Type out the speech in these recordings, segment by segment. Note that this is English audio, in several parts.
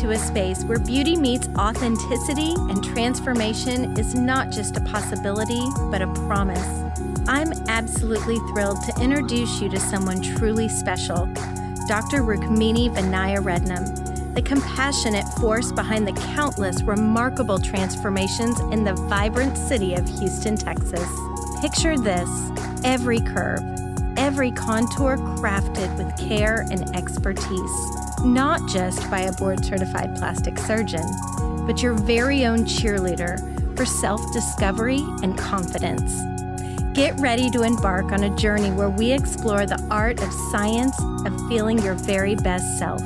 into a space where beauty meets authenticity and transformation is not just a possibility, but a promise. I'm absolutely thrilled to introduce you to someone truly special, Dr. Rukmini Vinaya Rednam, the compassionate force behind the countless remarkable transformations in the vibrant city of Houston, Texas. Picture this every curve, every contour crafted with care and expertise, not just by a board certified plastic surgeon, but your very own cheerleader for self discovery and confidence. Get ready to embark on a journey where we explore the art of science of feeling your very best self.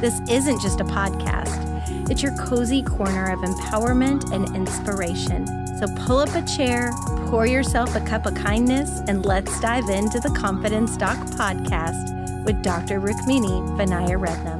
This isn't just a podcast, it's your cozy corner of empowerment and inspiration. So pull up a chair, pour yourself a cup of kindness, and let's dive into the Confidence Doc podcast with Dr. Rukmini Vinaya Rednam.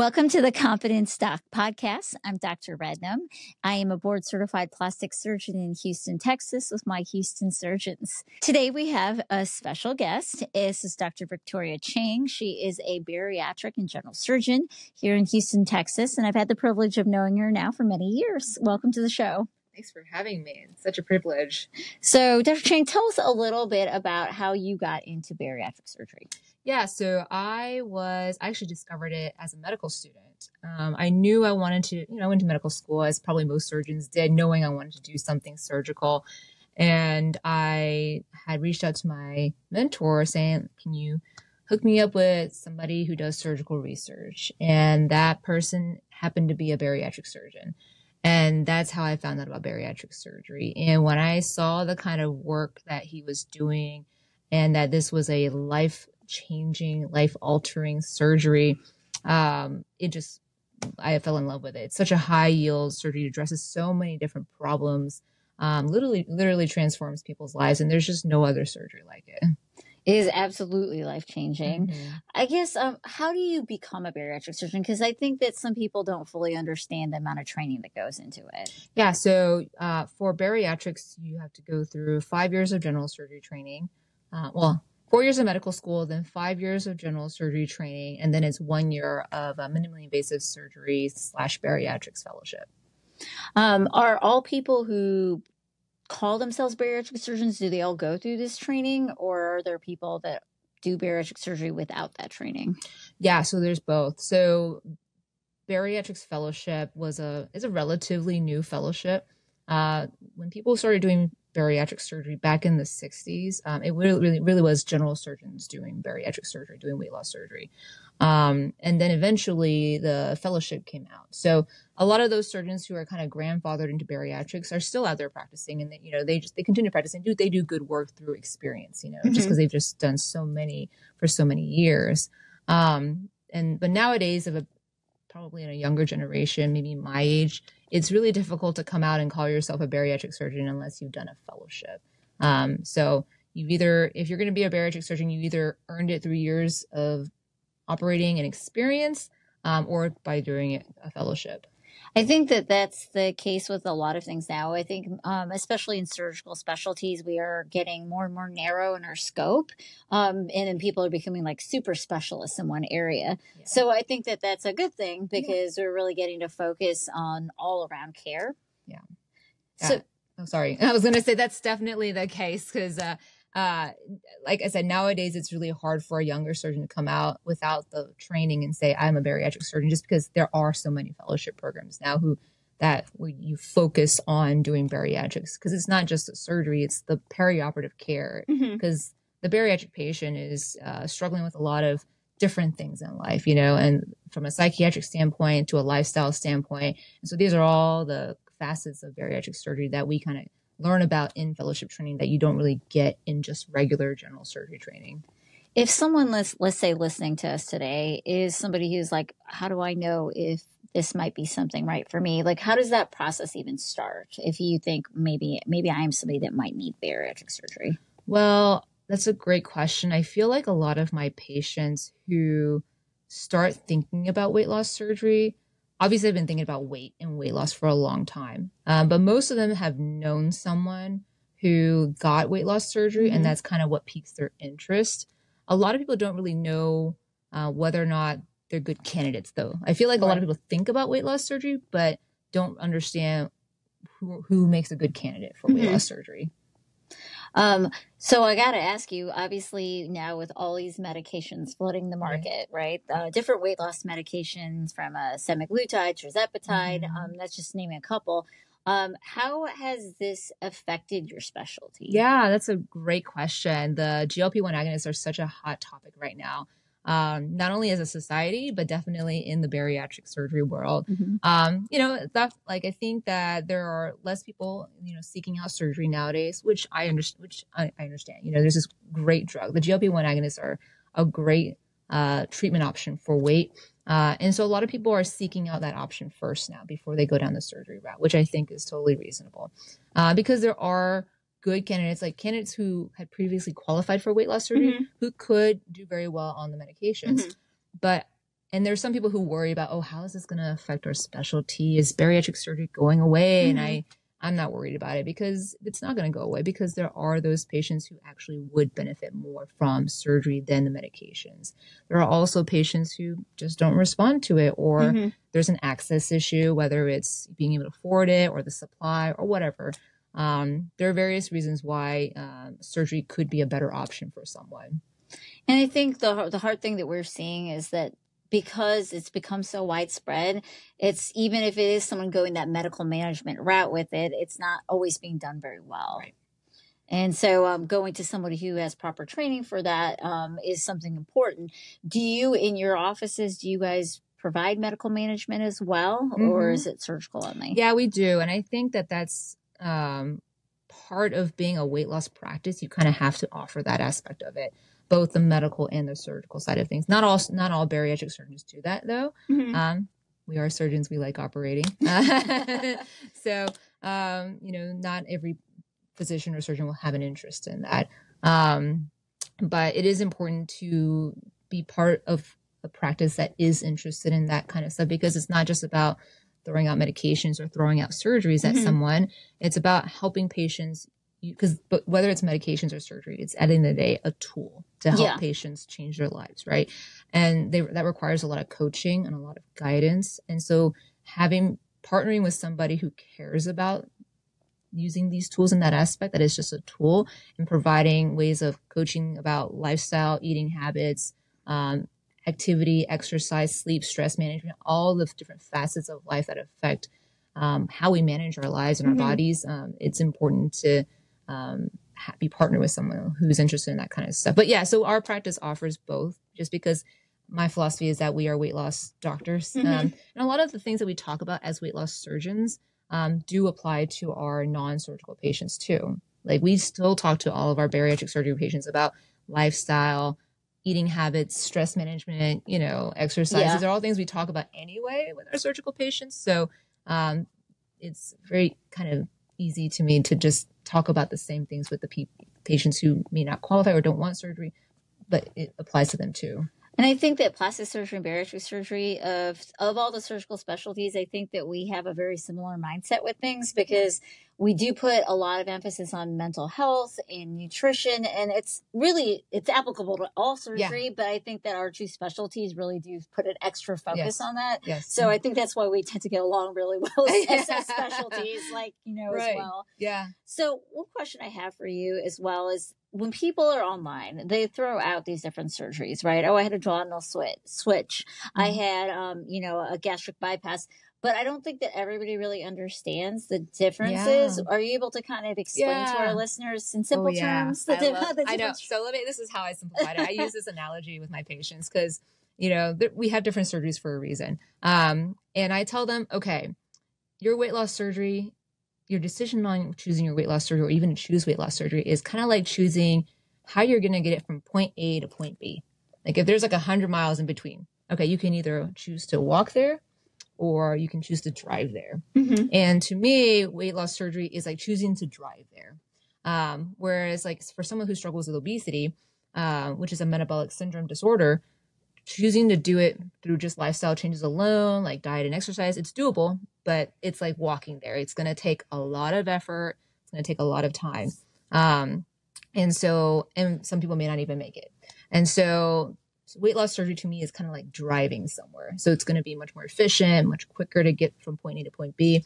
Welcome to the Confidence Doc podcast. I'm Dr. Rednam. I am a board certified plastic surgeon in Houston, Texas with my Houston surgeons. Today we have a special guest. This is Dr. Victoria Chang. She is a bariatric and general surgeon here in Houston, Texas, and I've had the privilege of knowing her now for many years. Welcome to the show. Thanks for having me. It's such a privilege. So, Dr. Chang, tell us a little bit about how you got into bariatric surgery. Yeah, so I was, I actually discovered it as a medical student. Um, I knew I wanted to, you know, I went to medical school as probably most surgeons did, knowing I wanted to do something surgical. And I had reached out to my mentor saying, Can you hook me up with somebody who does surgical research? And that person happened to be a bariatric surgeon. And that's how I found out about bariatric surgery. And when I saw the kind of work that he was doing and that this was a life changing, life altering surgery, um, it just, I fell in love with it. It's such a high yield surgery, it addresses so many different problems, um, literally, literally transforms people's lives. And there's just no other surgery like it. It is absolutely life changing. Mm-hmm. I guess, um, how do you become a bariatric surgeon? Because I think that some people don't fully understand the amount of training that goes into it. Yeah. So uh, for bariatrics, you have to go through five years of general surgery training. Uh, well, four years of medical school, then five years of general surgery training, and then it's one year of a minimally invasive surgery slash bariatrics fellowship. Um, are all people who call themselves bariatric surgeons, do they all go through this training, or are there people that do bariatric surgery without that training? Yeah, so there's both. So bariatrics fellowship was a is a relatively new fellowship. Uh, when people started doing bariatric surgery back in the 60s, um, it really, really, really was general surgeons doing bariatric surgery, doing weight loss surgery. Um, and then eventually the fellowship came out. So a lot of those surgeons who are kind of grandfathered into bariatrics are still out there practicing and they, you know, they just, they continue practicing. Do they do good work through experience, you know, mm-hmm. just because they've just done so many for so many years. Um, and, but nowadays of a, probably in a younger generation, maybe my age, it's really difficult to come out and call yourself a bariatric surgeon unless you've done a fellowship. Um, so you either, if you're going to be a bariatric surgeon, you either earned it through years of operating and experience um, or by doing a fellowship. I think that that's the case with a lot of things now. I think, um, especially in surgical specialties, we are getting more and more narrow in our scope, um, and then people are becoming like super specialists in one area. Yeah. So I think that that's a good thing because yeah. we're really getting to focus on all around care. Yeah. So, I'm oh, sorry. I was going to say that's definitely the case because uh, uh, like I said, nowadays it's really hard for a younger surgeon to come out without the training and say, I'm a bariatric surgeon, just because there are so many fellowship programs now who that where you focus on doing bariatrics because it's not just a surgery, it's the perioperative care because mm-hmm. the bariatric patient is uh, struggling with a lot of different things in life, you know, and from a psychiatric standpoint to a lifestyle standpoint. And so these are all the facets of bariatric surgery that we kind of learn about in fellowship training that you don't really get in just regular general surgery training. If someone, let's, let's say, listening to us today is somebody who's like, how do I know if this might be something right for me? Like, how does that process even start? If you think maybe, maybe I am somebody that might need bariatric surgery. Well, that's a great question. I feel like a lot of my patients who start thinking about weight loss surgery obviously I've been thinking about weight and weight loss for a long time. Um, but most of them have known someone who got weight loss surgery, mm-hmm. and that's kind of what piques their interest. A lot of people don't really know uh, whether or not they're good candidates though. I feel like a lot of people think about weight loss surgery, but don't understand who, who makes a good candidate for weight Mhm. loss surgery. Um, so I got to ask you, obviously now with all these medications flooding the market, right? Uh, different weight loss medications from uh, semaglutide, tirzepatide, Mhm. um, that's just naming a couple. Um, how has this affected your specialty? Yeah, that's a great question. The GLP 1 agonists are such a hot topic right now, um, not only as a society, but definitely in the bariatric surgery world. Mhm. Um, you know, that like I think that there are less people, you know, seeking out surgery nowadays, which I understand. Which I, I understand. You know, there's this great drug. The GLP one agonists are a great uh, treatment option for weight, uh, and so a lot of people are seeking out that option first now before they go down the surgery route, which I think is totally reasonable, uh, because there are good candidates, like candidates who had previously qualified for weight loss surgery, Mhm. who could do very well on the medications, Mhm. but and there's some people who worry about, oh, how is this going to affect our specialty? Is bariatric surgery going away? And Mhm. I, I'm not worried about it because it's not going to go away because there are those patients who actually would benefit more from surgery than the medications. There are also patients who just don't respond to it or Mhm. there's an access issue, whether it's being able to afford it or the supply or whatever. Um, there are various reasons why um, surgery could be a better option for someone. And I think the the hard thing that we're seeing is that because it's become so widespread, it's even if it is someone going that medical management route with it, it's not always being done very well. Right. And so, um, going to somebody who has proper training for that um, is something important. Do you, in your offices, do you guys provide medical management as well, or Mhm. is it surgical only? Yeah, we do. And I think that that's um, part of being a weight loss practice. You kind of have to offer that aspect of it, both the medical and the surgical side of things. Not all, not all bariatric surgeons do that though. Mhm. Um, we are surgeons. We like operating. so, um, you know, not every physician or surgeon will have an interest in that. Um, but it is important to be part of a practice that is interested in that kind of stuff because it's not just about throwing out medications or throwing out surgeries at Mhm. someone. It's about helping patients because but whether it's medications or surgery, it's at the end of the day a tool to help Yeah. patients change their lives, right? And they, that requires a lot of coaching and a lot of guidance. And so having partnering with somebody who cares about using these tools in that aspect that is just a tool and providing ways of coaching about lifestyle eating habits um, activity exercise sleep stress management all the different facets of life that affect um, how we manage our lives and our Mhm. bodies um, it's important to um, ha- be partnered with someone who's interested in that kind of stuff but yeah so our practice offers both just because my philosophy is that we are weight loss doctors Mhm. um, and a lot of the things that we talk about as weight loss surgeons um, do apply to our non-surgical patients too. Like we still talk to all of our bariatric surgery patients about lifestyle, eating habits, stress management, you know, exercise. Yeah. These are all things we talk about anyway with our surgical patients. So um, it's very kind of easy to me to just talk about the same things with the pe- patients who may not qualify or don't want surgery, but it applies to them too. And I think that plastic surgery and bariatric surgery of of all the surgical specialties, I think that we have a very similar mindset with things because we do put a lot of emphasis on mental health and nutrition and it's really it's applicable to all surgery, but I think that our two specialties really do put an extra focus Yes. on that. Yes. So I think that's why we tend to get along really well as, specialties, like, you know, Right. as well. yeah. So, one question I have for you as well is when people are online, they throw out these different surgeries, right? Oh, I had a duodenal switch. Switch. I Mhm. had, um, you know, a gastric bypass. But I don't think that everybody really understands the differences. Yeah. Are you able to kind of explain to our listeners in simple Oh, yeah. terms the, I, di- love- the I know. So let me. This is how I simplified it. I use this analogy with my patients because you know th- we have different surgeries for a reason. Um, and I tell them, okay, your weight loss surgery, your decision on choosing your weight loss surgery or even choose weight loss surgery is kind of like choosing how you're going to get it from point A to point B. Like if there's like a hundred miles in between, okay, you can either choose to walk there or you can choose to drive there. Mhm. And to me, weight loss surgery is like choosing to drive there. Um, whereas, like for someone who struggles with obesity, uh, which is a metabolic syndrome disorder, choosing to do it through just lifestyle changes alone, like diet and exercise, it's doable, but it's like walking there. It's going to take a lot of effort. It's going to take a lot of time. Um, and so, and some people may not even make it. And so, weight loss surgery to me is kind of like driving somewhere. So it's going to be much more efficient, much quicker to get from point A to point B.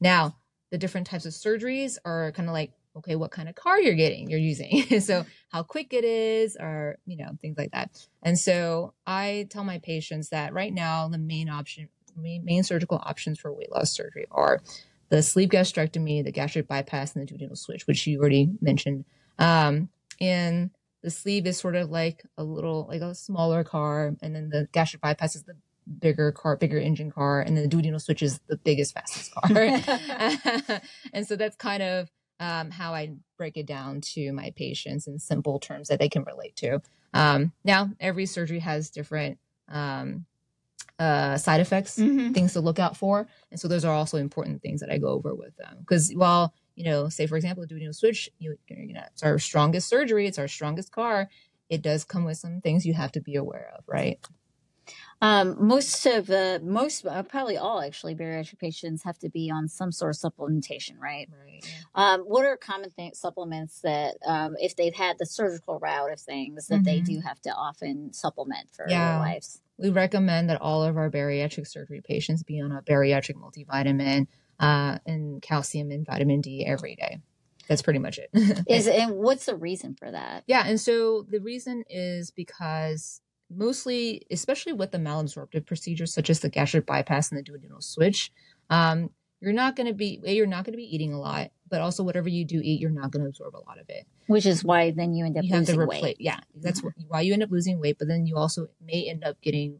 Now, the different types of surgeries are kind of like, okay, what kind of car you're getting, you're using. so how quick it is, or, you know, things like that. And so I tell my patients that right now, the main option, main, main surgical options for weight loss surgery are the sleeve gastrectomy, the gastric bypass, and the duodenal switch, which you already mentioned. Um, and the sleeve is sort of like a little, like a smaller car, and then the gastric bypass is the bigger car, bigger engine car, and then the duodenal switch is the biggest, fastest car. and so that's kind of um, how I break it down to my patients in simple terms that they can relate to. Um, now, every surgery has different um, uh, side effects, mm-hmm. things to look out for, and so those are also important things that I go over with them. Because while you know, say for example, doing a switch, you, you know, it's our strongest surgery, it's our strongest car. It does come with some things you have to be aware of, right? Um, most of the most, uh, probably all actually, bariatric patients have to be on some sort of supplementation, right? Right. Um, what are common th- supplements that, um, if they've had the surgical route of things, that mm-hmm. they do have to often supplement for yeah. their lives? We recommend that all of our bariatric surgery patients be on a bariatric multivitamin uh, and calcium and vitamin D every day that's pretty much it. is and what's the reason for that? Yeah, and so the reason is because mostly, especially with the malabsorptive procedures such as the gastric bypass and the duodenal switch, um, you're not going to be you're not going to be eating a lot, but also whatever you do eat, you're not going to absorb a lot of it. Which is why then you end up you losing have to replace, weight. Yeah, that's mm-hmm. why you end up losing weight. But then you also may end up getting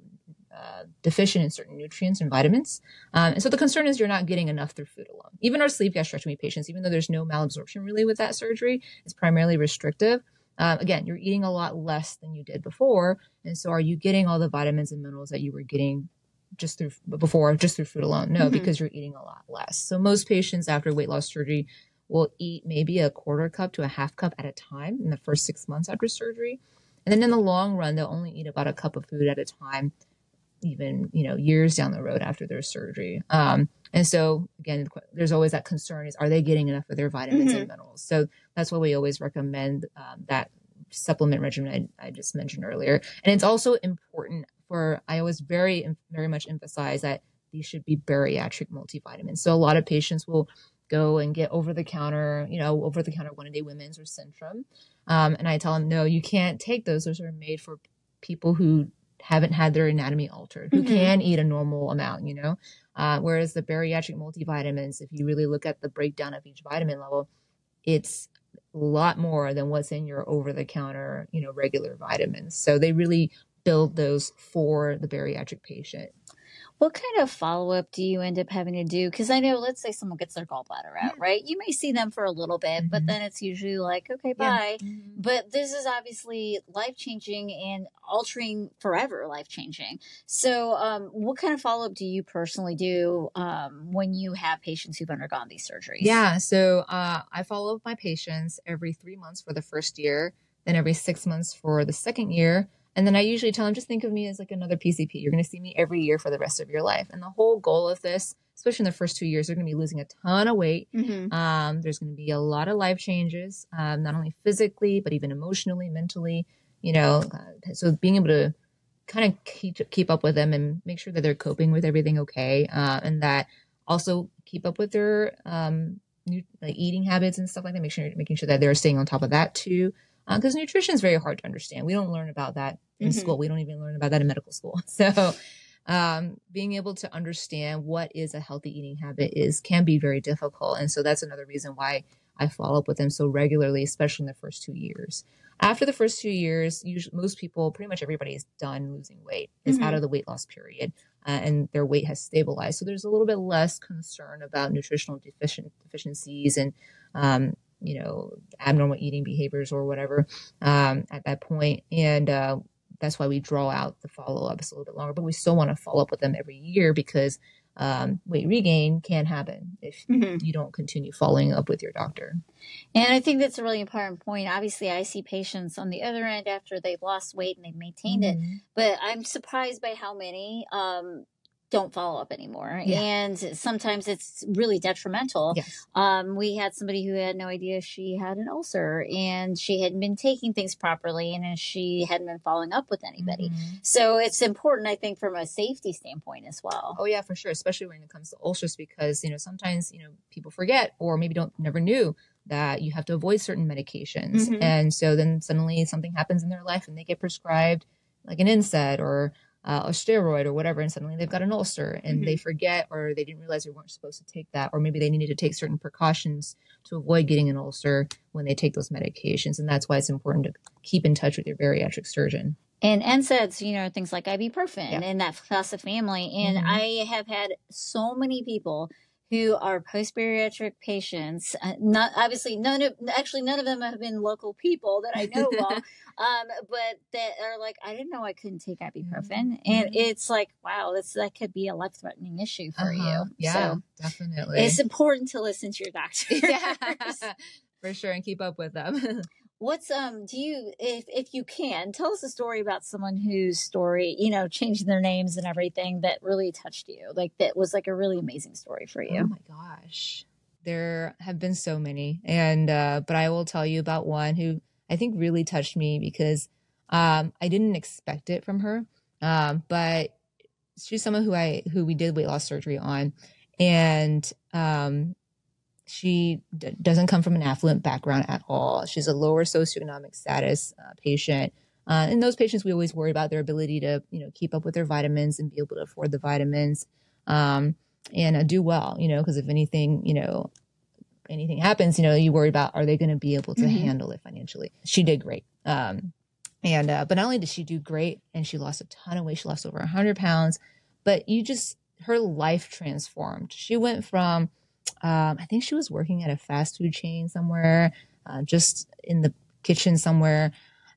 uh, deficient in certain nutrients and vitamins. Um, and so the concern is you're not getting enough through food alone. Even our sleeve gastrectomy patients, even though there's no malabsorption really with that surgery, it's primarily restrictive. Um, again, you're eating a lot less than you did before. And so are you getting all the vitamins and minerals that you were getting just through before, just through food alone? No, mm-hmm. because you're eating a lot less. So most patients after weight loss surgery will eat maybe a quarter cup to a half cup at a time in the first six months after surgery. And then in the long run, they'll only eat about a cup of food at a time, even, you know, years down the road after their surgery. Um, and so again, there's always that concern is, are they getting enough of their vitamins mm-hmm. and minerals? So that's why we always recommend um, that supplement regimen I, I, just mentioned earlier. And it's also important for, I always very, very much emphasize that these should be bariatric multivitamins. So a lot of patients will go and get over the counter, you know, over the counter one a day women's or Centrum. Um, and I tell them, no, you can't take those. Those are made for people who haven't had their anatomy altered, who mm-hmm. can eat a normal amount, you know. Uh, whereas the bariatric multivitamins, if you really look at the breakdown of each vitamin level, it's a lot more than what's in your over the counter, you know, regular vitamins. So they really build those for the bariatric patient. What kind of follow up do you end up having to do? Because I know, let's say someone gets their gallbladder out, yeah. right? You may see them for a little bit, mm-hmm. but then it's usually like, okay, bye. Yeah. Mm-hmm. But this is obviously life changing and altering forever, life changing. So, um, what kind of follow up do you personally do um, when you have patients who've undergone these surgeries? Yeah, so uh, I follow up my patients every three months for the first year, then every six months for the second year and then I usually tell them, just think of me as like another PCP. You're going to see me every year for the rest of your life. And the whole goal of this, especially in the first two years, they're going to be losing a ton of weight. Mm-hmm. Um, there's going to be a lot of life changes, um, not only physically, but even emotionally, mentally, you know. Uh, so being able to kind of keep, keep up with them and make sure that they're coping with everything okay. Uh, and that also keep up with their um, new, like eating habits and stuff like that. Make sure, making sure that they're staying on top of that too because uh, nutrition is very hard to understand. We don't learn about that in mm-hmm. school. We don't even learn about that in medical school. So, um, being able to understand what is a healthy eating habit is can be very difficult, and so that's another reason why I follow up with them so regularly, especially in the first two years. After the first two years, usually most people, pretty much everybody, is done losing weight, is mm-hmm. out of the weight loss period, uh, and their weight has stabilized. So there's a little bit less concern about nutritional deficient deficiencies and um, you know abnormal eating behaviors or whatever um, at that point and uh, that's why we draw out the follow-ups a little bit longer but we still want to follow up with them every year because um, weight regain can happen if mm-hmm. you don't continue following up with your doctor. And I think that's a really important point. Obviously, I see patients on the other end after they've lost weight and they've maintained mm-hmm. it, but I'm surprised by how many um, don't follow up anymore. Yeah. And sometimes it's really detrimental. Yes. Um, we had somebody who had no idea she had an ulcer and she hadn't been taking things properly and she hadn't been following up with anybody. Mhm. So it's important, I think, from a safety standpoint as well. Oh yeah, for sure. Especially when it comes to ulcers, because you know sometimes you know people forget or maybe don't never knew that you have to avoid certain medications, Mhm. and so then suddenly something happens in their life and they get prescribed like an NSAID or uh, a steroid or whatever, and suddenly they've got an ulcer and they forget or they didn't realize they weren't supposed to take that, or maybe they needed to take certain precautions to avoid getting an ulcer when they take those medications, and that's why it's important to keep in touch with your bariatric surgeon. And NSAIDs, you know, things like ibuprofen Yeah. in that class of family. And Mhm. I have had so many people who are post bariatric patients. Uh, not obviously none of actually none of them have been local people that I know well, um, but that are like, I didn't know I couldn't take ibuprofen, and Mhm. it's like, wow, this that could be a life threatening issue for Uh-huh. you. Yeah, so definitely. it's important to listen to your doctor. yeah, for sure, and keep up with them. What's um do you if if you can tell us a story about someone whose story, you know, changing their names and everything that really touched you. Like that was like a really amazing story for you. Oh my gosh. There have been so many. And uh but I will tell you about one who I think really touched me because um I didn't expect it from her. Um but she's someone who I who we did weight loss surgery on and um she d- doesn't come from an affluent background at all. She's a lower socioeconomic status uh, patient. Uh, and those patients, we always worry about their ability to, you know, keep up with their vitamins and be able to afford the vitamins. Um, and uh, do well, you know, because if anything, you know, anything happens, you know, you worry about are they going to be able to Mhm. handle it financially? She did great. Um, and, uh, but not only did she do great and she lost a ton of weight, she lost over 100 pounds, but you just, her life transformed. She went from, um, I think she was working at a fast food chain somewhere, uh, just in the kitchen somewhere.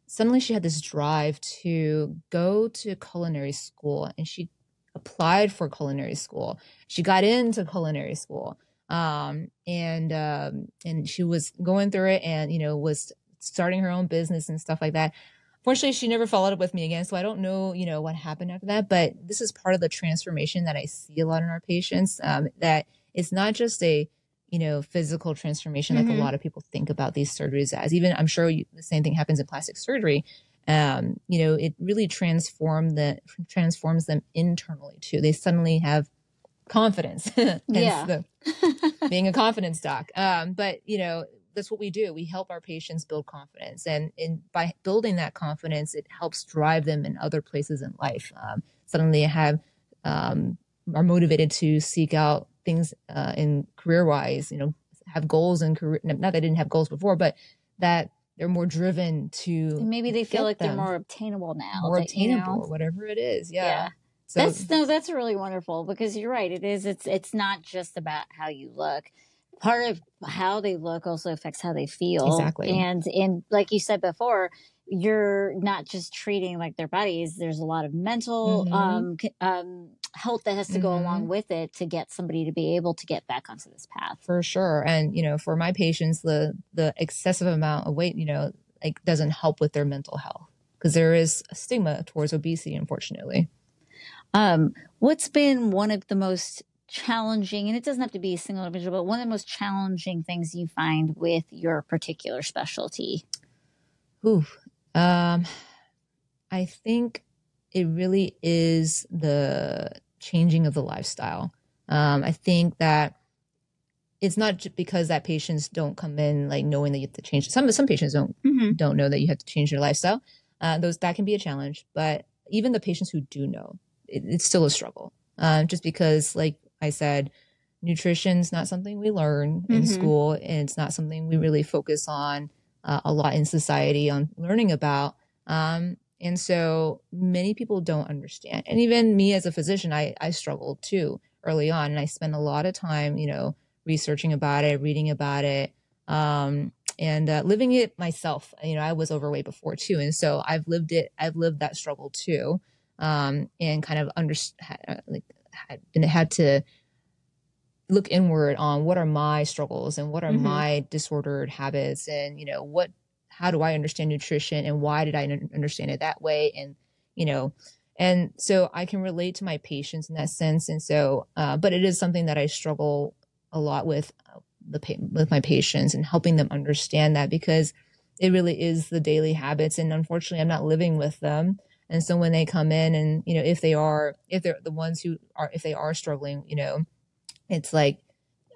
Suddenly she had this drive to go to culinary school and she applied for culinary school she got into culinary school um, and um, and she was going through it and you know was starting her own business and stuff like that fortunately she never followed up with me again so i don't know you know what happened after that but this is part of the transformation that i see a lot in our patients um, that it's not just a you know physical transformation like Mhm. a lot of people think about these surgeries as even i'm sure you, the same thing happens in plastic surgery um, you know, it really transform the transforms them internally too. They suddenly have confidence. Yeah. the being a confidence doc. Um, but you know, that's what we do. We help our patients build confidence, and in by building that confidence, it helps drive them in other places in life. Um, suddenly, have um, are motivated to seek out things uh, in career wise. You know, have goals and career. Not that they didn't have goals before, but that they're more driven to Maybe they feel like they're more obtainable now. more that, you know? whatever it is. Yeah. Yeah. So that's no, that's really wonderful because you're right. It is. It's it's not just about how you look. Part of how they look also affects how they feel. Exactly. And and like you said before, you're not just treating like their bodies. There's a lot of mental Mhm. um, um, health that has to go Mhm. along with it to get somebody to be able to get back onto this path. for sure, and you know, for my patients, the the excessive amount of weight, you know, like doesn't help with their mental health because there is a stigma towards obesity, unfortunately. Um, what's been one of the most challenging, and it doesn't have to be a single individual, but one of the most challenging things you find with your particular specialty? Ooh, um, I think it really is the changing of the lifestyle. Um, I think that it's not just because that patients don't come in like knowing that you have to change. Some some patients don't Mm-hmm. don't know that you have to change your lifestyle. Uh, those that can be a challenge, but even the patients who do know, it, it's still a struggle. Um, just because, like I said, nutrition's not something we learn in Mhm. school, and it's not something we really focus on uh, a lot in society on learning about. Um, and so many people don't understand. And even me as a physician, I I struggled too early on, and I spent a lot of time, you know, researching about it, reading about it. Um, and uh, living it myself. You know, I was overweight before too, and so I've lived it. I've lived that struggle too, um, and kind of under had, like had been had to look inward on what are my struggles and what are Mhm. my disordered habits, and you know what, how do I understand nutrition and why did I understand it that way, and you know, and so I can relate to my patients in that sense. And so, uh, but it is something that I struggle a lot with uh, the with my patients and helping them understand that because it really is the daily habits. And unfortunately, I'm not living with them. And so when they come in and, you know, if they are, if they're the ones who are, if they are struggling, you know, it's like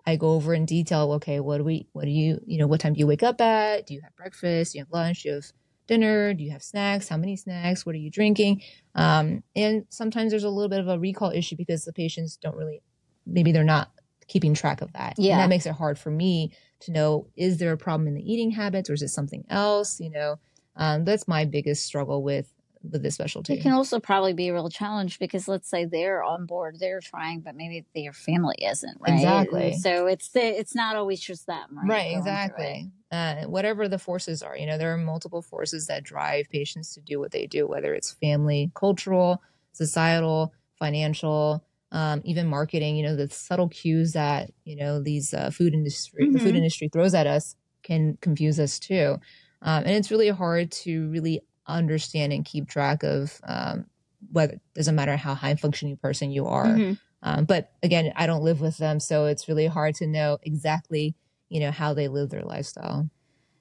I go over in detail, okay, what do we, what do you, you know, what time do you wake up at? Do you have breakfast? Do you have lunch? Do you have dinner? Do you have snacks? How many snacks? What are you drinking? Um, and sometimes there's a little bit of a recall issue because the patients don't really, maybe they're not keeping track of that. Yeah. And that makes it hard for me to know, is there a problem in the eating habits or is it something else? You know, um, that's my biggest struggle with with this specialty. It can also probably be a real challenge because let's say they're on board, they're trying, but maybe their family isn't, right? Exactly. So it's the, it's not always just them, right? Right, going through it. exactly. Uh, whatever the forces are, you know, there are multiple forces that drive patients to do what they do, whether it's family, cultural, societal, financial, um, even marketing. You know, the subtle cues that you know these uh, food industry, the food Mhm. industry throws at us can confuse us too, um, and it's really hard to really understand and keep track of um, whether doesn't matter how high functioning person you are. Mhm. Um, but again, I don't live with them, so it's really hard to know exactly, you know, how they live their lifestyle.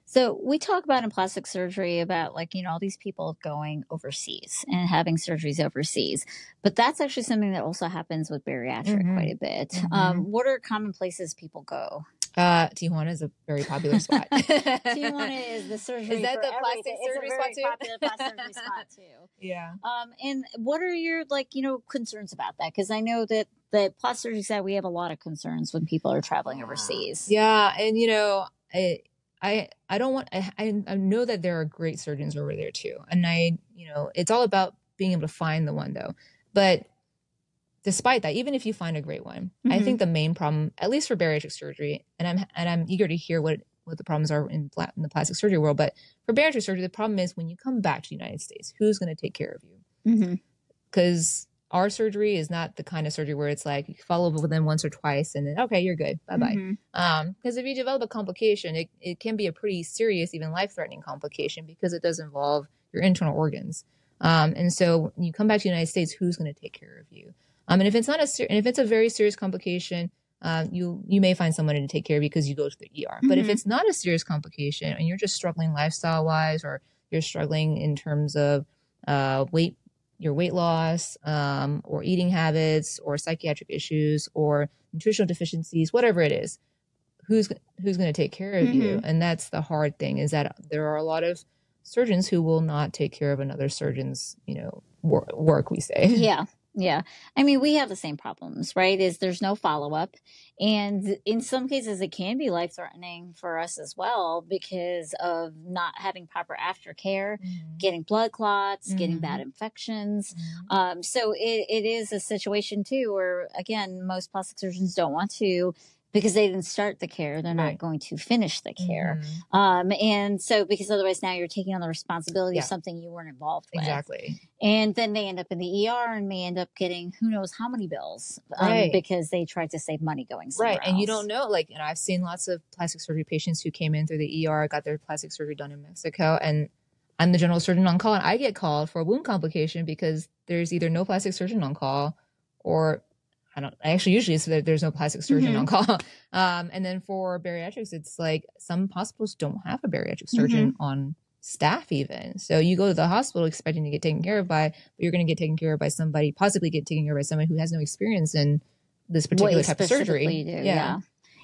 So we talk about in plastic surgery about like, you know, all these people going overseas and having surgeries overseas. But that's actually something that also happens with bariatric Mhm. quite a bit. Mhm. Um, what are common places people go? Uh, Tijuana is a very popular spot. Tijuana is the surgery. Is that the plastic everything. It's a surgery spot too? Plastic surgery spot too. Yeah. Um, and what are your like, you know, concerns about that? Because I know that the plastic surgery side, we have a lot of concerns when people are traveling overseas. Yeah, and you know, I I I don't want I I know that there are great surgeons over there too, and I you know it's all about being able to find the one though. But despite that, even if you find a great one, I Mhm. think the main problem, at least for bariatric surgery, and I'm and I'm eager to hear what what the problems are in, pla- in the plastic surgery world. But for bariatric surgery, the problem is when you come back to the United States, who's going to take care of you? Mm-hmm. because our surgery is not the kind of surgery where it's like you follow up with them once or twice and then okay you're good bye bye Mhm. um because if you develop a complication it, it can be a pretty serious even life threatening complication because it does involve your internal organs um and so when you come back to the united states who's going to take care of you um and if it's not a ser- and if it's a very serious complication um, you you may find someone to take care of because you go to the ER. But if Mhm. it's not a serious complication and you're just struggling lifestyle wise, or you're struggling in terms of uh, weight your weight loss um, or eating habits or psychiatric issues or nutritional deficiencies whatever it is who's who's going to take care of you and that's the hard thing is that there are a lot of surgeons who will not take care of another surgeon's you know wor- work we say Yeah. Yeah. I mean, we have the same problems, right? Is there's no follow up. And in some cases, it can be life threatening for us as well because of not having proper aftercare, Mhm. getting blood clots, getting Mhm. bad infections. Mhm. Um, so it, it is a situation too where, again, most plastic surgeons don't want to because they didn't start the care, they're not going to finish the care. Mhm. Um, and so because otherwise now you're taking on the responsibility Yeah. of something you weren't involved with. exactly And then they end up in the ER and may end up getting who knows how many bills um, Right. because they tried to save money going somewhere right and you don't know like and i've seen lots of plastic surgery patients who came in through the er got their plastic surgery done in mexico and i'm the general surgeon on call and i get called for a wound complication because there's either no plastic surgeon on call or I don't. Actually, usually it's that there's no plastic surgeon Mhm. on call. Um, and then for bariatrics, it's like some hospitals don't have a bariatric surgeon Mm-hmm. on staff even. So you go to the hospital expecting to get taken care of by, but you're going to get taken care of by somebody, possibly get taken care of by somebody who has no experience in this particular type of surgery. do, yeah.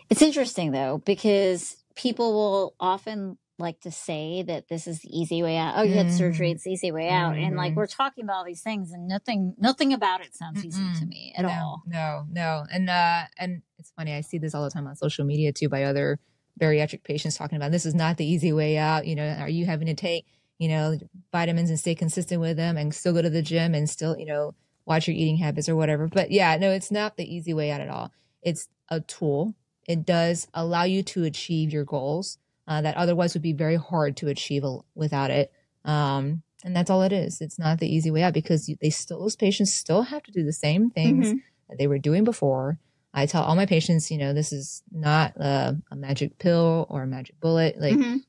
It's interesting though because people will often like to say that this is the easy way out. Oh, you had surgery; it's the easy way out. And like Mhm. we're talking about all these things, and nothing, nothing about it sounds easy to me at no, all. No, no. And uh and it's funny, I see this all the time on social media too by other bariatric patients talking about this is not the easy way out. You know, are you having to take, you know, vitamins and stay consistent with them and still go to the gym and still, you know, watch your eating habits or whatever. But yeah, no, it's not the easy way out at all. It's a tool. It does allow you to achieve your goals uh, that otherwise would be very hard to achieve a- without it. Um, and that's all it is. It's not the easy way out because they still, those patients still have to do the same things Mhm. that they were doing before. I tell all my patients, you know, this is not a, a magic pill or a magic bullet. Like Mhm.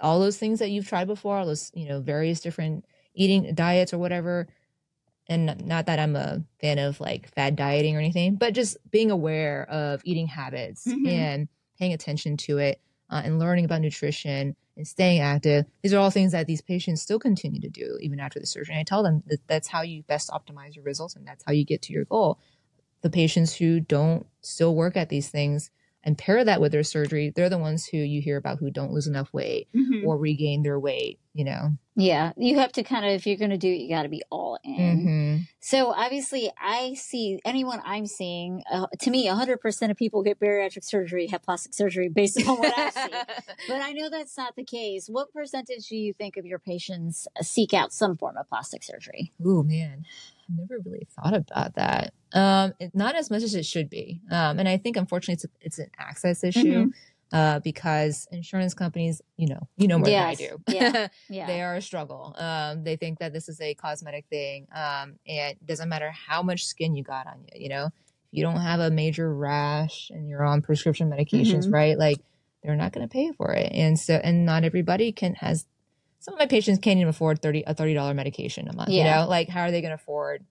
all those things that you've tried before, all those, you know, various different eating diets or whatever, and not that I'm a fan of like fad dieting or anything, but just being aware of eating habits Mhm. and paying attention to it uh, and learning about nutrition and staying active. These are all things that these patients still continue to do even after the surgery. And I tell them that that's how you best optimize your results and that's how you get to your goal. The patients who don't still work at these things and pair that with their surgery, they're the ones who you hear about who don't lose enough weight Mhm. or regain their weight, you know. Yeah, you have to kind of if you're going to do it, you got to be all in. Mm-hmm. So obviously, I see anyone I'm seeing. Uh, to me, 100 percent of people get bariatric surgery, have plastic surgery, based on what I see. But I know that's not the case. What percentage do you think of your patients seek out some form of plastic surgery? Ooh, man, I've never really thought about that. Um, it, not as much as it should be. Um, and I think unfortunately it's a, it's an access issue. Uh, because insurance companies, you know, you know more Yes, than I do. yeah, Yeah. they are a struggle. Um, they think that this is a cosmetic thing, um, and it doesn't matter how much skin you got on you. You know, if you don't have a major rash and you're on prescription medications, Mhm. right? Like they're not going to pay for it, and so and not everybody can has. Some of my patients can't even afford thirty a thirty dollar medication a month. Yeah. You know, like how are they going to afford,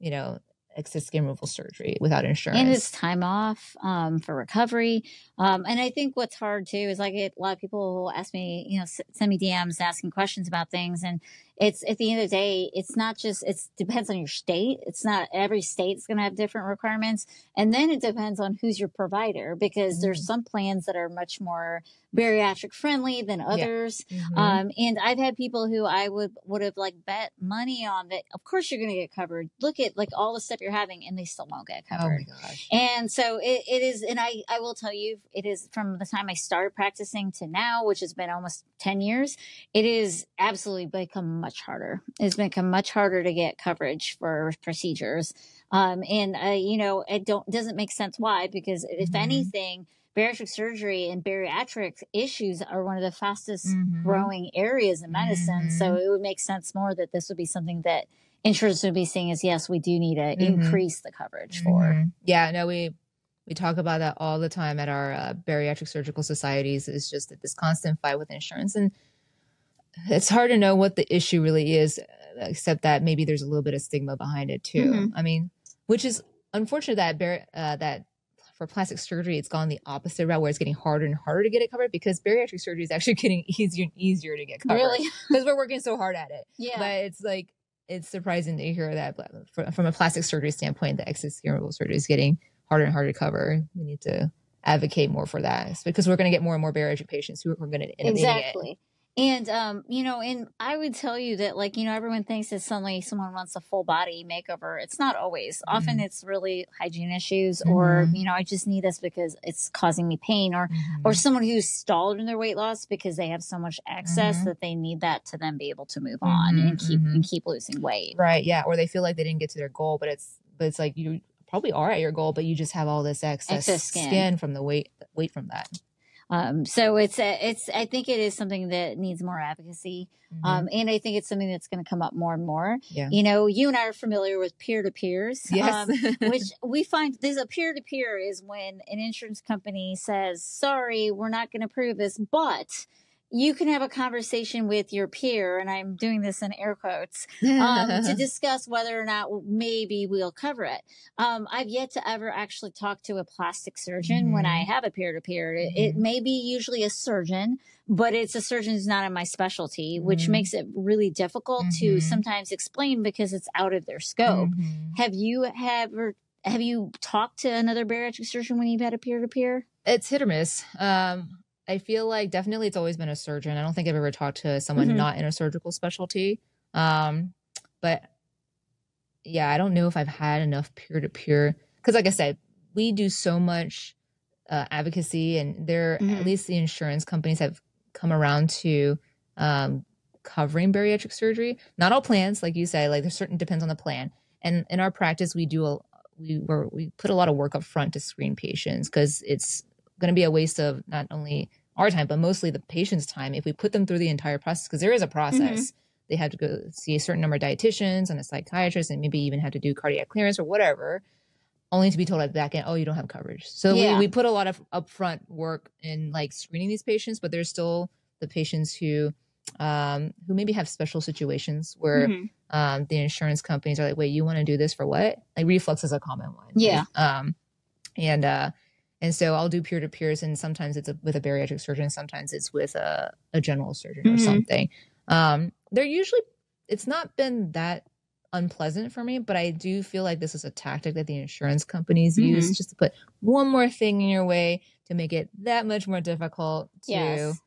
you know, excess skin removal surgery without insurance? and it's time off um, for recovery. Um, and I think what's hard too is get a lot of people will ask me, you know, send me DMs asking questions about things. And it's at the end of the day, it's not just, it depends on your state. It's not every state's going to have different requirements. And then it depends on who's your provider because there's some plans that are much more bariatric friendly than others. Mhm. Um, and I've had people who I would would have like bet money on that. Of course, you're going to get covered. Look at like all the stuff you're having, and they still won't get oh covered. my gosh. And so it, it is, and I, I will tell you, it is from the time I started practicing to now, which has been almost 10 years, it is absolutely become much harder. It's become much harder to get coverage for procedures. Um, and, uh, you know, it don't, doesn't make sense why, because if Mhm. anything, bariatric surgery and bariatric issues are one of the fastest Mhm. growing areas in medicine. So it would make sense more that this would be something that insurance would be saying is yes, we do need to Mhm. increase the coverage for. Mhm. Yeah, no, we we talk about that all the time at our uh, bariatric surgical societies. It's just that this constant fight with insurance, and it's hard to know what the issue really is, except that maybe there's a little bit of stigma behind it too. Mhm. I mean, which is unfortunate that bar- uh, that for plastic surgery, it's gone the opposite route where it's getting harder and harder to get it covered because bariatric surgery is actually getting easier and easier to get covered. Really? because we're working so hard at it Yeah. but it's like it's surprising to hear that from a plastic surgery standpoint the excess removal surgery is getting harder and harder to cover we need to advocate more for that It's because we're going to get more and more bariatric patients who are going to needing it. And um, you know, and I would tell you that like, you know, everyone thinks that suddenly someone wants a full body makeover. It's not always. Often Mhm. it's really hygiene issues or, Mhm. you know, I just need this because it's causing me pain or or someone who's stalled in their weight loss because they have so much excess Mhm. that they need that to then be able to move on Mhm, and keep mhm. and keep losing weight. right yeah or they feel like they didn't get to their goal but it's but it's like you probably are at your goal but you just have all this excess, Excess skin. from the weight weight from that Um, so it's a, it's I think it is something that needs more advocacy. Mhm. Um, and I think it's something that's going to come up more and more. Yeah. You know, you and I are familiar with peer to peers. yes which we find there's a peer to peer is when an insurance company says, sorry, we're not going to approve this, but you can have a conversation with your peer, and I'm doing this in air quotes, um, to discuss whether or not maybe we'll cover it. Um, I've yet to ever actually talk to a plastic surgeon when I have a peer to peer. It Mhm. may be usually a surgeon, but it's a surgeon who's not in my specialty, which Mhm. makes it really difficult to Mhm. sometimes explain because it's out of their scope. Mhm. Have you ever have you talked to another bariatric surgeon when you've had a peer to peer? it's hit or miss. Um, I feel like definitely it's always been a surgeon. I don't think I've ever talked to someone Mhm. not in a surgical specialty. Um, but yeah, I don't know if I've had enough peer to peer because, like I said, we do so much uh, advocacy, and there Mhm. at least the insurance companies have come around to um, covering bariatric surgery. Not all plans, like you say, like there's certain depends on the plan. And in our practice, we do a we were we put a lot of work up front to screen patients because it's going to be a waste of not only our time but mostly the patient's time if we put them through the entire process because there is a process they have to go see a certain number of dietitians and a psychiatrist and maybe even have to do cardiac clearance or whatever only to be told at the back end oh you don't have coverage so Yeah. we, we put a lot of upfront work in like screening these patients but there's still the patients who um, who maybe have special situations where Mhm. um, the insurance companies are like, wait, you want to do this for what? Like reflux is a common one. right? Yeah. Um, and uh, and so I'll do peer to peers, and sometimes it's a, with a bariatric surgeon, sometimes it's with a, a general surgeon or Mhm. something. Um, they're usually it's not been that unpleasant for me, but I do feel like this is a tactic that the insurance companies use Mhm. just to put one more thing in your way to make it that much more difficult to Yes.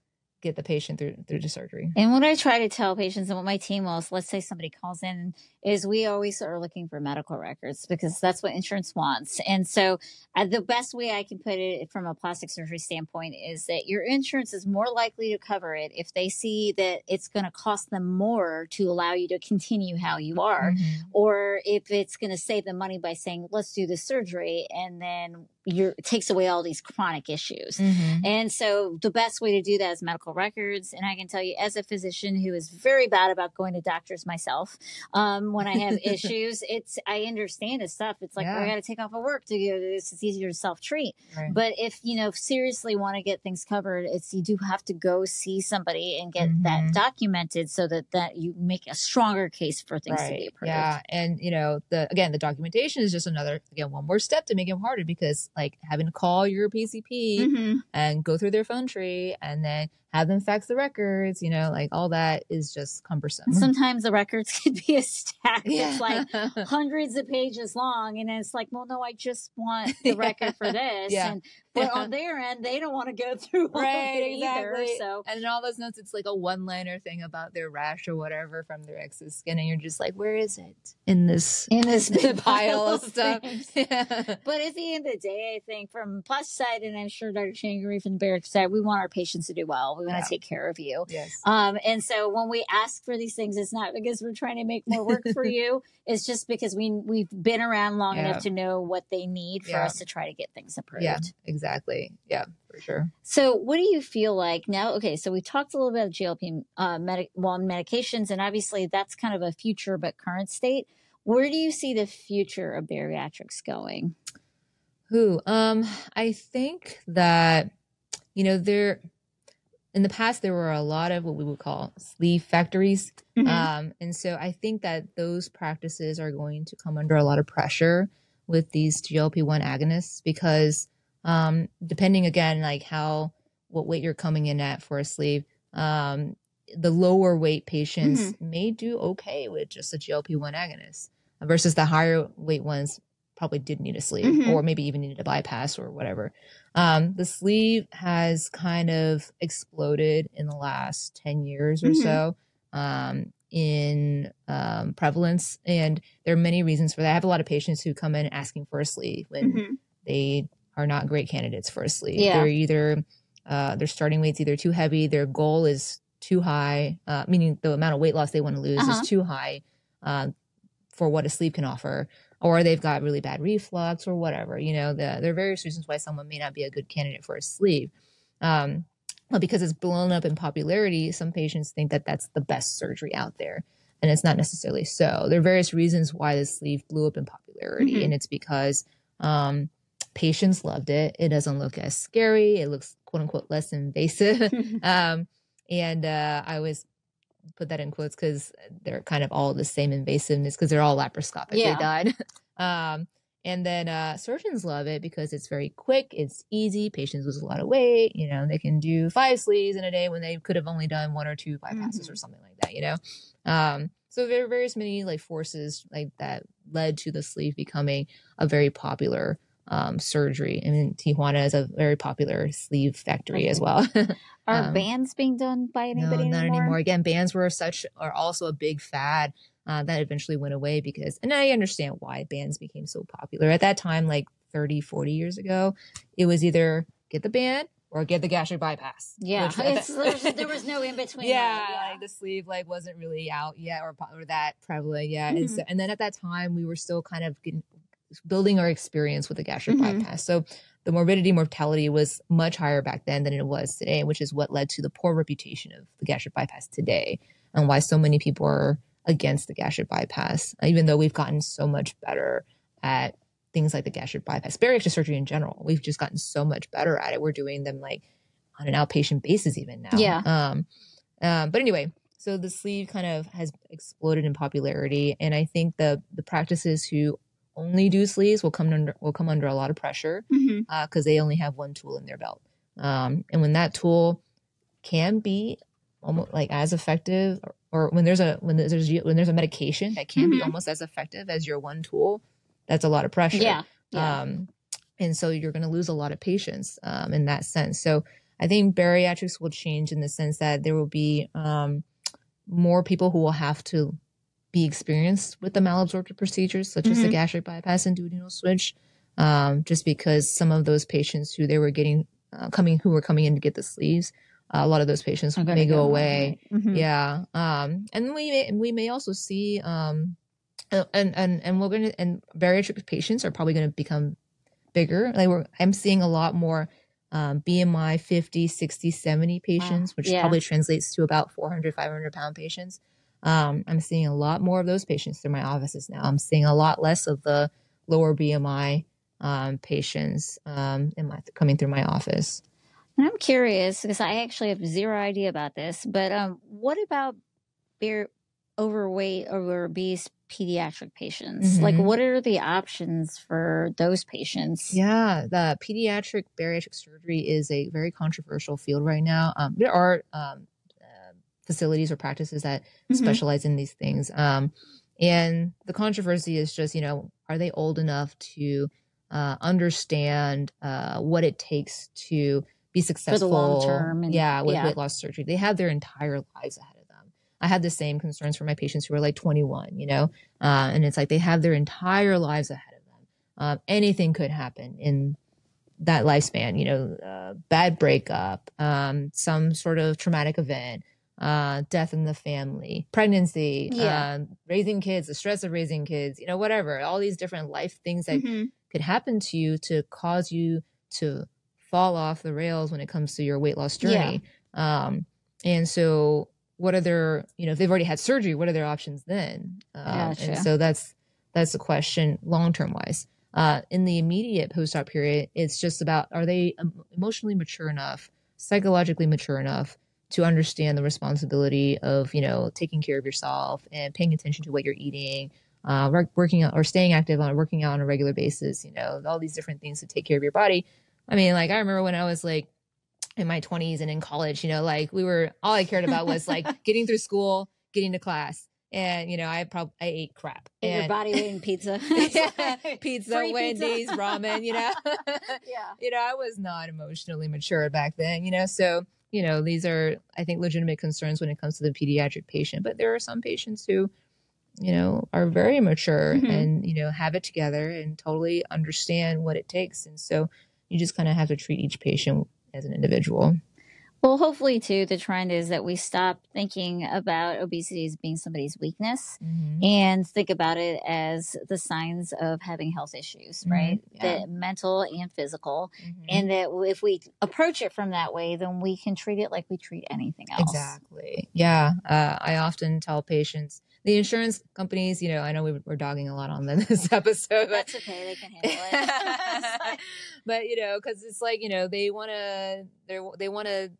Get the patient through through to surgery. And what I try to tell patients and what my team will is let's say somebody calls in is we always are looking for medical records because that's what insurance wants. And so uh, the best way I can put it from a plastic surgery standpoint is that your insurance is more likely to cover it if they see that it's going to cost them more to allow you to continue how you are Mhm. or if it's going to save them money by saying let's do the surgery and then you're it takes away all these chronic issues. Mhm. And so the best way to do that is medical records. And I can tell you, as a physician who is very bad about going to doctors myself, um, when I have issues, it's I understand this stuff. It's like Yeah. I got to take off of work to go this. It's easier to self treat. Right. But if you know seriously want to get things covered, it's you do have to go see somebody and get that Mhm. documented so that that you make a stronger case for things to be approved. Yeah, and you know the again the documentation is just another again one more step to make it harder because like having to call your PCP Mhm. and go through their phone tree and then have them fax the records, you know, like all that is just cumbersome. Sometimes the records could be a stack yeah, that's like hundreds of pages long and it's like well no i just want the record for this Yeah. and but Yeah. on their end they don't want to go through all right, of it exactly. either so and in all those notes, it's like a one-liner thing about their rash or whatever from their ex's skin, and you're just like, where is it in this in this big pile of stuff? Yeah. but at the end of the day, I think from plus side, and I'm sure Dr. Changari from the bariatrics side, we want our patients to do well. We want Yeah. to take care of you. Yes. Um, and so when we ask for these things, it's not because we're trying to make more work for you. It's just because we we've been around long Yeah. enough to know what they need for Yeah. us to try to get things approved. Yeah. Exactly. Yeah. For sure. So, what do you feel like now? Okay, so we talked a little bit about GLP uh, medic- well, medications, and obviously that's kind of a future but current state. Where do you see the future of bariatrics going? Who? Um, I think that you know there in the past there were a lot of what we would call sleeve factories, Mm-hmm. um, and so I think that those practices are going to come under a lot of pressure with these GLP one agonists because um, depending again like how what weight you're coming in at for a sleeve, um, the lower weight patients may do okay with just a GLP one agonist versus the higher weight ones probably did need a sleeve Mhm. or maybe even needed a bypass or whatever. Um, the sleeve has kind of exploded in the last 10 years or Mhm. so um, in um, prevalence. And there are many reasons for that. I have a lot of patients who come in asking for a sleeve when Mhm. they are not great candidates for a sleeve. Yeah. They're either, uh, their starting weight's either too heavy, their goal is too high, uh, meaning the amount of weight loss they want to lose Uh-huh. is too high uh, for what a sleeve can offer, or they've got really bad reflux or whatever. You know, the, there are various reasons why someone may not be a good candidate for a sleeve. Um, but because it's blown up in popularity, some patients think that that's the best surgery out there. And it's not necessarily so. There are various reasons why the sleeve blew up in popularity, Mhm. and it's because um, patients loved it. It doesn't look as scary. It looks quote unquote less invasive. um, and uh, I always put that in quotes because they're kind of all the same invasiveness because they're all laparoscopically Yeah. done. um, and then uh, surgeons love it because it's very quick, it's easy. Patients lose a lot of weight. You know, they can do five sleeves in a day when they could have only done one or two bypasses or Mhm. something like that. You know, um, so there are various many like forces like that led to the sleeve becoming a very popular um, surgery. I mean, Tijuana is a very popular sleeve factory as well. Are Um, bands being done by anybody no, not anymore? anymore. Again, bands were such are also a big fad uh, that eventually went away because, and I understand why bands became so popular at that time, like 30, 40 years ago. It was either get the band or get the gastric bypass. Yeah, there was no in between. yeah, there, like the sleeve like wasn't really out yet or, or that prevalent yet. And, Mhm. so, and then at that time we were still kind of getting, building our experience with the gastric Mhm. bypass. So the morbidity mortality was much higher back then than it was today, which is what led to the poor reputation of the gastric bypass today and why so many people are against the gastric bypass, even though we've gotten so much better at things like the gastric bypass, bariatric surgery in general. We've just gotten so much better at it. We're doing them like on an outpatient basis even now. Yeah. Um, Um, but anyway, so the sleeve kind of has exploded in popularity, and I think the the practices who only do sleeves will come under will come under a lot of pressure because Mhm. uh, they only have one tool in their belt. Um, and when that tool can be almost like as effective, or, or when there's a when there's when there's a medication that can be Mhm. almost as effective as your one tool, that's a lot of pressure. Yeah. Yeah. Um, and so you're going to lose a lot of patients um, in that sense. So I think bariatrics will change in the sense that there will be um, more people who will have to be experienced with the malabsorptive procedures, such as the Mhm. gastric bypass and duodenal switch, um, just because some of those patients who they were getting uh, coming who were coming in to get the sleeves, uh, a lot of those patients may go away. right. Mhm. Yeah. Um, and we may, we may also see, um, uh, and, and, and we're going to, and bariatric patients are probably going to become bigger. Like we're, I'm seeing a lot more, um, BMI 50, 60, 70 patients, which yeah. probably translates to about 400, 500 pound patients. Um, I'm seeing a lot more of those patients through my offices now. I'm seeing a lot less of the lower BMI, um, patients, um, in my, coming through my office. And I'm curious because I actually have zero idea about this, but um, what about beer, overweight or obese pediatric patients? Like, Mhm. what are the options for those patients? Yeah, the pediatric bariatric surgery is a very controversial field right now. Um, there are um, facilities or practices that Mhm. specialize in these things. Um, and the controversy is just, you know, are they old enough to uh, understand uh, what it takes to be successful long term and- yeah, with yeah. weight loss surgery? They have their entire lives ahead of them. I had the same concerns for my patients who are like 21, you know, uh, and it's like they have their entire lives ahead of them. Um, anything could happen in that lifespan, you know, uh, bad breakup, um, some sort of traumatic event, uh, death in the family, pregnancy, Yeah. um, raising kids, the stress of raising kids, you know, whatever, all these different life things that Mhm. could happen to you to cause you to fall off the rails when it comes to your weight loss Yeah. journey. Um, and so what are their, you know, if they've already had surgery, what are their options then? Um, Gotcha. And so that's, that's the question long term wise. Uh, in the immediate post op period, it's just about are they emotionally mature enough, psychologically mature enough to understand the responsibility of you know taking care of yourself and paying attention to what you're eating, uh, working out or staying active on working out on a regular basis. You know all these different things to take care of your body. I mean, like I remember when I was like in my 20s and in college, you know, like we were all I cared about was like getting through school, getting to class, and you know I probably I ate crap And your body weight pizza. yeah, pizza, Free pizza. Wendy's, ramen, you know. yeah. you know, I was not emotionally mature back then, you know. So, you know, these are I think legitimate concerns when it comes to the pediatric patient, but there are some patients who you know are very mature Mhm. and you know have it together and totally understand what it takes and so you just kind of have to treat each patient as an individual Well, hopefully, too, the trend is that we stop thinking about obesity as being somebody's weakness and think about it as the signs of having health issues, Mhm, right? yeah. The mental and physical. Mhm. And that if we approach it from that way, then we can treat it like we treat anything else. Exactly. Yeah. Uh, I often tell patients, the insurance companies, you know, I know we, we're dogging a lot on them this episode, but That's okay. They can handle it. but you know, because it's like you know they want to they they want to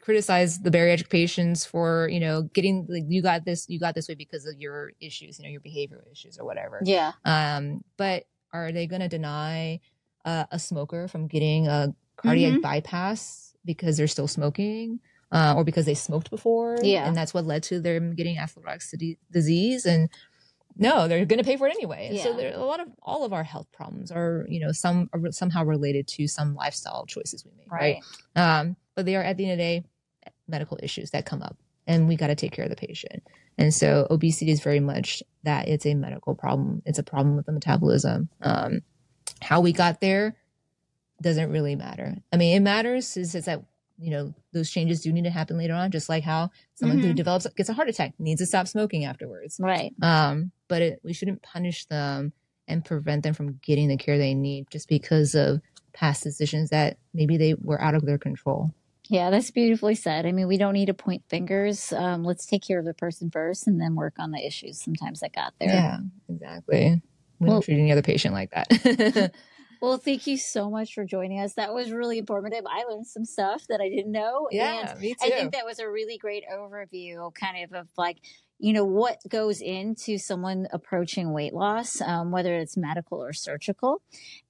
criticize the bariatric patients for you know getting like you got this you got this way because of your issues, you know, your behavioral issues or whatever. yeah. Um, but are they going to deny uh, a smoker from getting a cardiac Mhm. bypass because they're still smoking? Uh, or because they smoked before, Yeah. and that's what led to them getting atherosclerotic disease. And no, they're going to pay for it anyway. And So Yeah. there a lot of all of our health problems are, you know, some are somehow related to some lifestyle choices we make, right? Right. Um, but they are at the end of the day medical issues that come up, and we got to take care of the patient. And so obesity is very much that it's a medical problem. It's a problem with the metabolism. Um, how we got there doesn't really matter. I mean, it matters is, is that you know those changes do need to happen later on, just like how someone who Mhm. develops gets a heart attack needs to stop smoking afterwards. Right. Um, but it, we shouldn't punish them and prevent them from getting the care they need just because of past decisions that maybe they were out of their control. Yeah, that's beautifully said. I mean, we don't need to point fingers. Um, let's take care of the person first and then work on the issues sometimes that got there. Yeah, exactly. We Well- don't treat any other patient like that. Well, thank you so much for joining us. That was really informative. I learned some stuff that I didn't know. Yeah, me too. I think that was a really great overview, kind of, of like, you know, what goes into someone approaching weight loss, um, whether it's medical or surgical.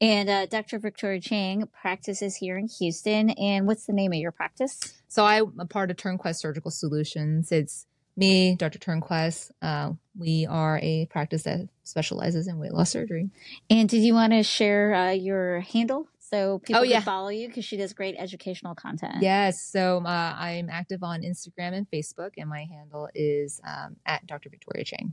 And uh, Dr. Victoria Chang practices here in Houston. And what's the name of your practice? So I'm a part of Turnquest Surgical Solutions. It's me, Dr. Turnquest. Uh, we are a practice that specializes in weight loss surgery. And did you want to share uh, your handle so people Oh, can yeah. follow you because she does great educational content. Yes. So uh, I'm active on Instagram and Facebook, and my handle is um, at Dr. Victoria Chang.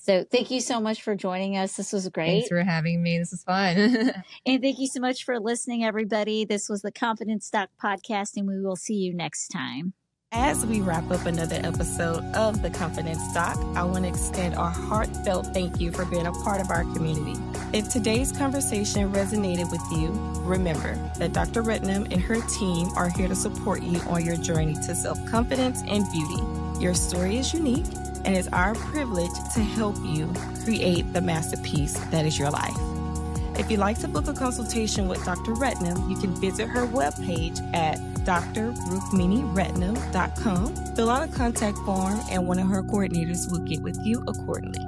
So thank you so much for joining us. This was great. Thanks for having me. This is fun. and thank you so much for listening, everybody. This was the Confidence Doc podcast, and we will see you next time. As we wrap up another episode of the Confidence Doc, I want to extend our heartfelt thank you for being a part of our community. If today's conversation resonated with you, remember that Dr. Rednam and her team are here to support you on your journey to self confidence and beauty. Your story is unique, and it's our privilege to help you create the masterpiece that is your life. If you'd like to book a consultation with Dr. Rednam, you can visit her webpage at drrukminirednam.com. Fill out a contact form, and one of her coordinators will get with you accordingly.